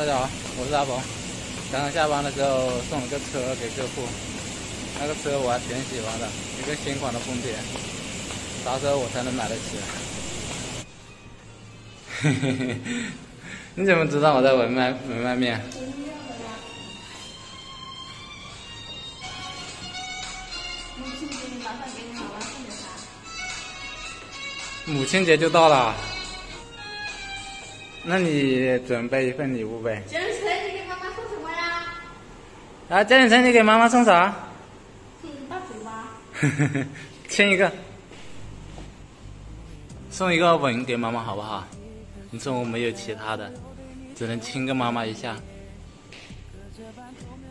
大家好，我是阿鹏。刚刚下班的时候送了个车给客户，那个车我还挺喜欢的，一个新款的丰田，啥时候我才能买得起？嘿嘿嘿，你怎么知道我在文卖文卖面？母亲节就到了，那你准备一份礼物呗？江雨晨你给妈妈送什么呀？啊，健身你给妈妈送啥？送，大嘴巴。亲一个，送一个吻给妈妈好不好？你送我没有其他的，只能亲个妈妈一下，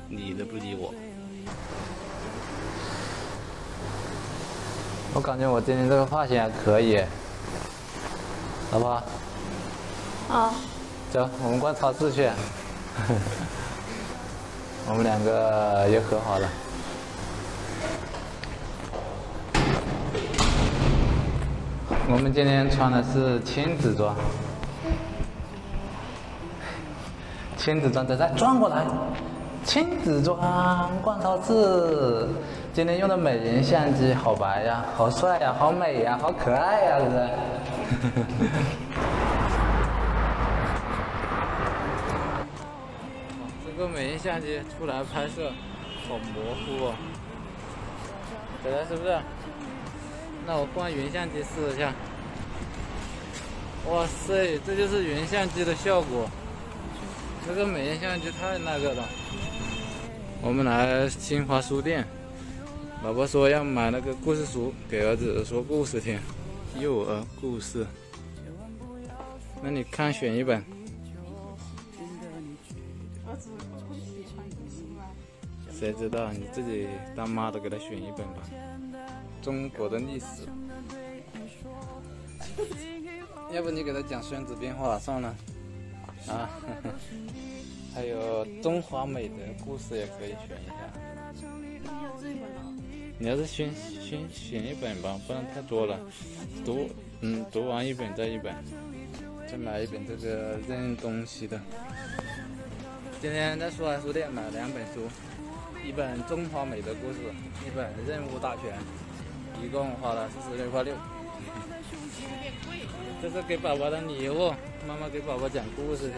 理都不理我。我感觉我今天这个发型还可以。老婆，好，走，我们逛超市去。我们两个又和好了。我们今天穿的是亲子装，亲子装，再再转过来，亲子装逛超市。今天用的美颜相机，好白呀，好帅呀，好美呀，好可爱呀，是不是？相机出来拍摄，好模糊哦。仔仔是不是？那我换原相机试一下。哇塞，这就是原相机的效果。这个美颜相机太那个了。我们来新华书店，老婆说要买那个故事书给儿子说故事听，幼儿故事。那你看选一本。谁知道？你自己当妈的给他选一本吧。中国的历史。要不你给他讲《孙子兵法》算了。啊。还有中华美德故事也可以选一下。你要是选选选一本吧，不然太多了。读嗯，读完一本再一本。再买一本这个认东西的。今天在书海书店买了两本书，一本《中华美德故事》，一本《任务大全》，一共花了四十六块六。这是给宝宝的礼物，妈妈给宝宝讲故事听。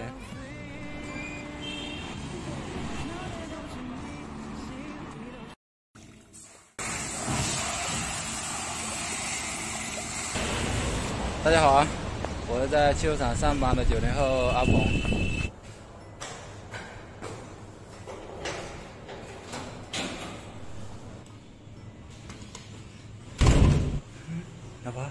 大家好啊！我是在汽修厂上班的九零后阿鹏。老婆，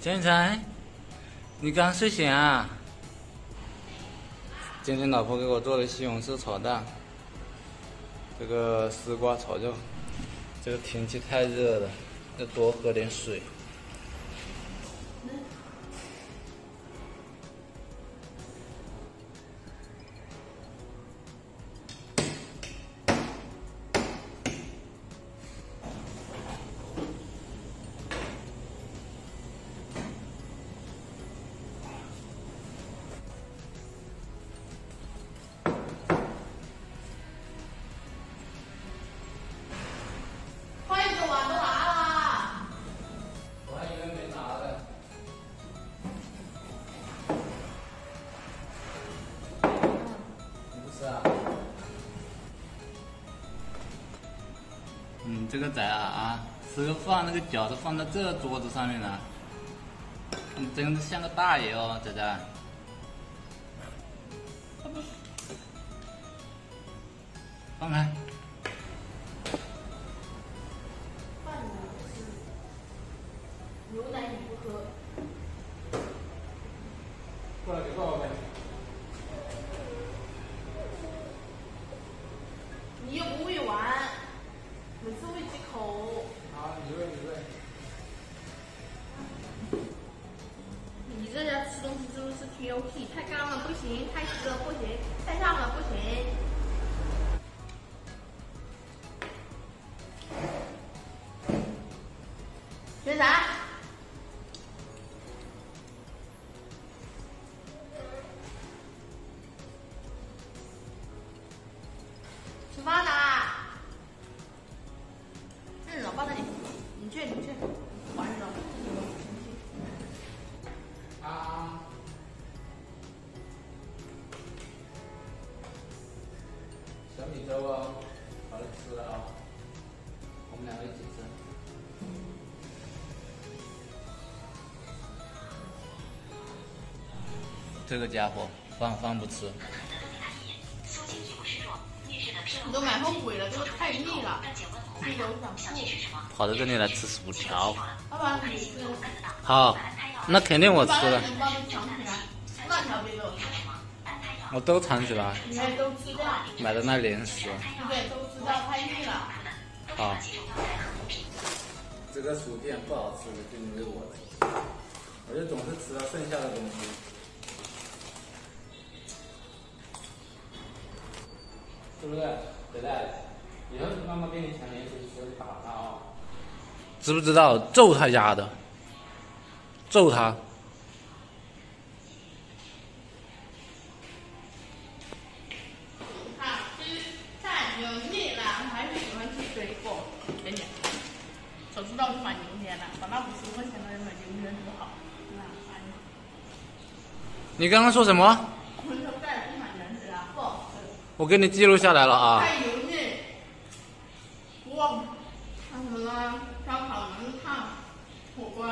晨晨，你刚睡醒啊？今天老婆给我做的西红柿炒蛋，这个丝瓜炒肉。这个天气太热了，要多喝点水。你这个崽啊啊，吃个饭那个脚都放在这桌子上面了，你真的像个大爷哦，崽崽。放开。这个家伙饭饭不吃。你都买后悔了，这个太腻了。跑到这里来吃薯条。爸爸，你吃。好，那肯定我吃了。我都藏起来。你们都吃掉。买的那零食。对，都吃掉，太腻了。好。这个薯片不好吃的就留给我了，我就总是吃到剩下的东西。是不是？对不对？以后妈妈给你抢零食吃，打他啊！知不知道？揍他丫的！揍他！他吃菜油腻了，还是喜欢吃水果。给你，早知道就买了，把那五十块钱的买多好。你刚刚说什么？我给你记录下来了啊！太油腻，哇，那什么呢？烧烤、麻烫、火锅，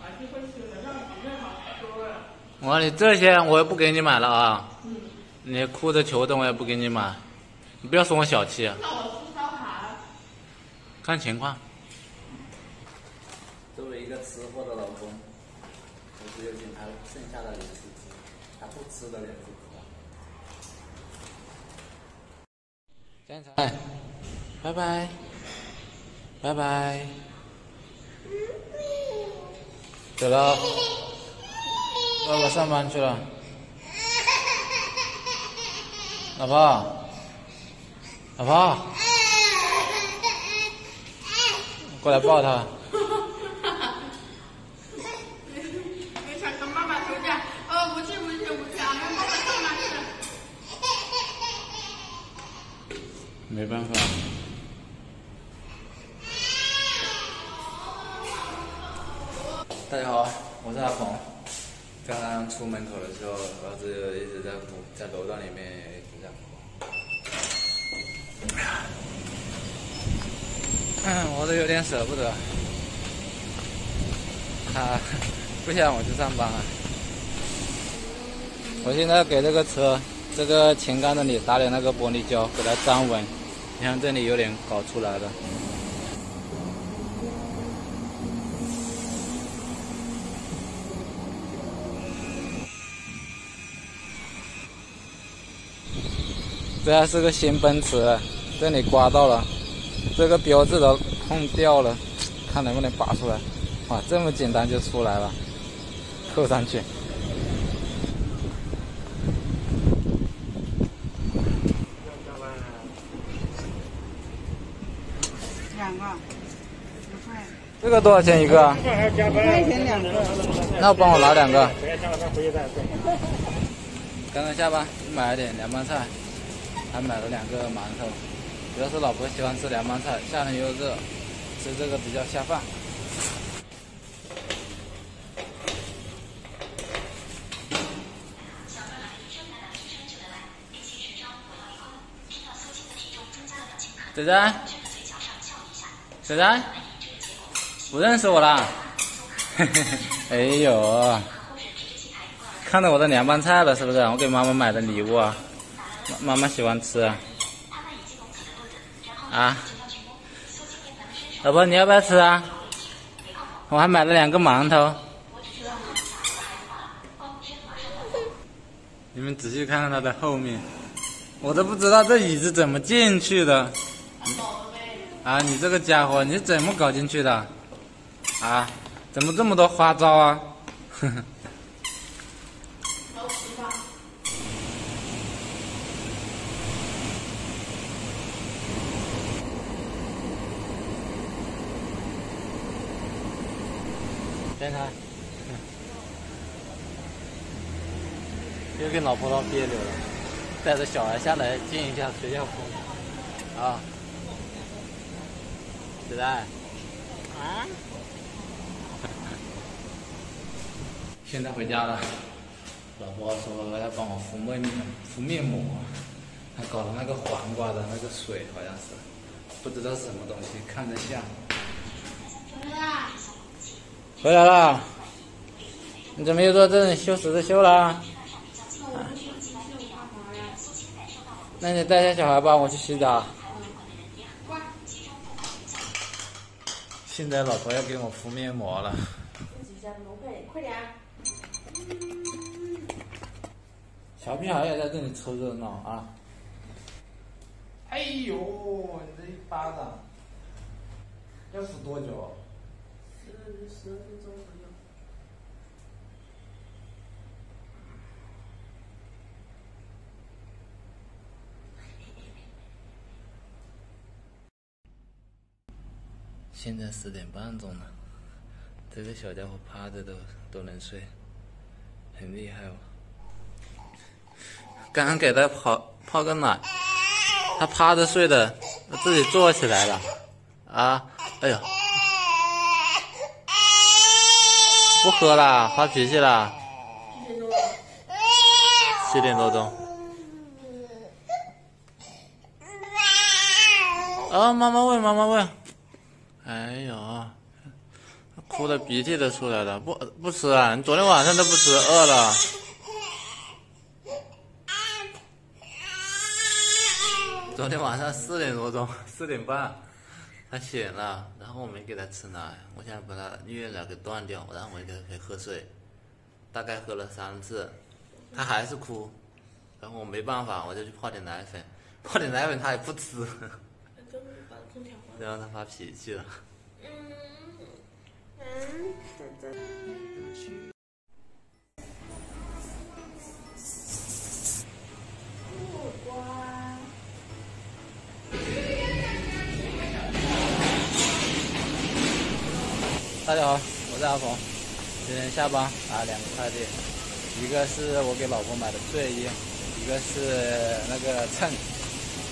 还是会吃的，让比面好吃多了。我说你这些我也不给你买了啊！嗯。你哭着求的我也不给你买，你不要说我小气。那我吃烧烤。看情况。作为一个吃货的老公，我只有请他剩下的零食吃，他不吃的零哎，拜拜，拜拜，走了，爸爸上班去了，老婆，老婆，过来抱他。没办法。大家好，我是阿鹏。刚刚出门口的时候，儿子一直在哭，在楼道里面一直在哭。嗯，我都有点舍不得。他 不想我去上班啊。我现在给这个车，这个前杠这里打点那个玻璃胶，给它粘稳。你看这里有点搞出来了，这还是个新奔驰，这里刮到了，这个标志都碰掉了，看能不能拔出来。哇，这么简单就出来了，扣上去。这个多少钱一个？一块钱两个。那帮我拿两个。刚刚下班买了点凉拌菜，还买了两个馒头。主要是老婆喜欢吃凉拌菜，夏天又热，吃这个比较下饭。仔仔，仔仔。不认识我啦，嘿嘿嘿，哎呦，看到我的凉拌菜了是不是？我给妈妈买的礼物啊，妈妈喜欢吃啊。啊，老婆你要不要吃啊？我还买了两个馒头。你们仔细看看它的后面，我都不知道这椅子怎么进去的。啊，你这个家伙，你怎么搞进去的？啊，怎么这么多花招啊？呵呵。变态。又给老婆闹别扭了，带着小孩下来见一下学校风。啊，子弹。啊？现在回家了，老婆说要帮我敷面敷面膜，还搞了那个黄瓜的那个水，好像是，不知道是什么东西，看着像。回来啦！回来了。你怎么又在这里修十字绣了？那你带下小孩吧，我去洗澡。现在老婆要给我敷面膜了。快点！小屁孩也在这里凑热闹啊！哎呦，你这一巴掌要敷多久？十十分钟现在十点半钟了，这个小家伙趴着都都能睡，很厉害哦。刚刚给他泡泡个奶，他趴着睡的，自己坐起来了。啊，哎呦，不喝了，发脾气了。七点多钟。啊，妈妈喂，妈妈喂。哎呦，哭的鼻涕都出来了，不不吃啊？你昨天晚上都不吃，饿了。昨天晚上四点多钟，四点半，他醒了，然后我没给他吃奶，我想把他月奶给断掉，然后我给他给喝水，大概喝了三次，他还是哭，然后我没办法，我就去泡点奶粉，泡点奶粉他也不吃。然后他发脾气了。嗯嗯，大家好，我是阿鹏。今天下班拿两个快递，一个是我给老婆买的睡衣，一个是那个秤。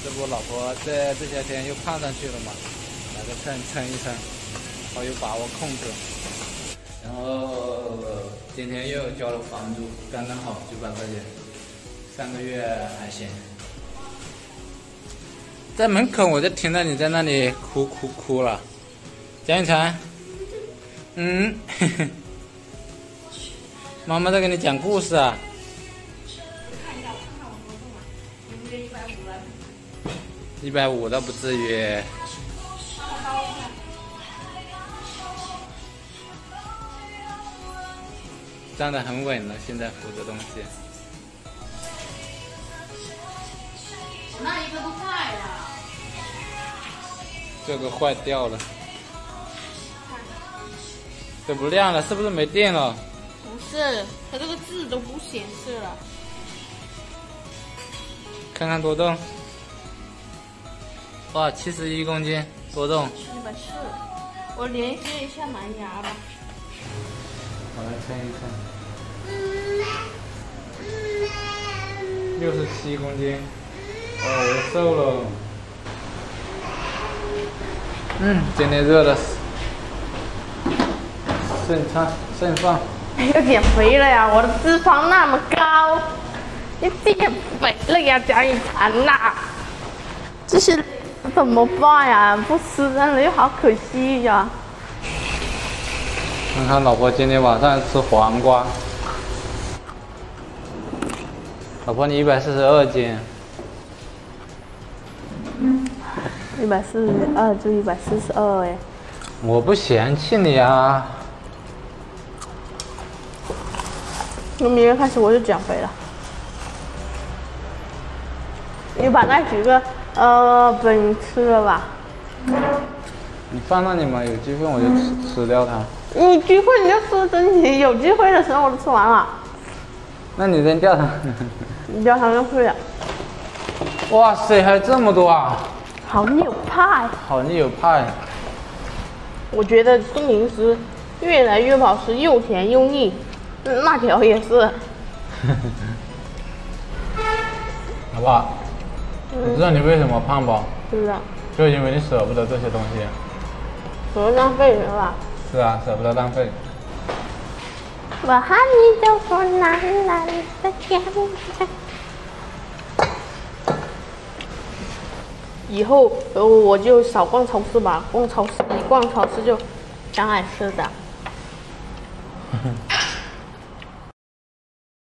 这不，老婆这这些天又胖上去了嘛？拿个秤称一称，好有把握控制。然后今天又交了房租，刚刚好九百块钱，三个月还行。在门口我就听到你在那里哭哭哭了，江一晨，嗯，妈妈在给你讲故事啊。看一下，看看我多重啊，也不够一百五了倒不至于，站得很稳了。现在扶着东西，那一个都坏了，这个坏掉了，这不亮了，是不是没电了？不是，它这个字都不显示了。看看多重。哇，七十一公斤，多重？七百四。我连接一下蓝牙吧。我来称一称。六十七公斤。哇，我瘦了。嗯，今天热的。肾颤，肾放。要减肥了呀！我的脂肪那么高，要减肥了呀，蒋一涵呐。这是。怎么办呀？不吃了又好可惜呀！看看老婆今天晚上吃黄瓜。老婆，你一百四十二斤。一百四十二就一百四十二哎。我不嫌弃你啊。从明天开始我就减肥了。你把那几个。呃，本吃了吧。你放那里嘛，有机会我就吃吃掉它。有机会你就吃，等你有机会的时候我都吃完了。那你扔掉它。你掉它就可以了。哇塞，还有这么多啊！好有派。好有派。我觉得吃零食越来越好吃，又甜又腻。辣条也是。好不好？你知道你为什么胖不？不知道。就因为你舍不得这些东西。舍不得浪费是吧？是啊，舍不得浪费。我和你走过蓝蓝的。以后呃我就少逛超市吧，逛超市，你逛超市就想买吃的。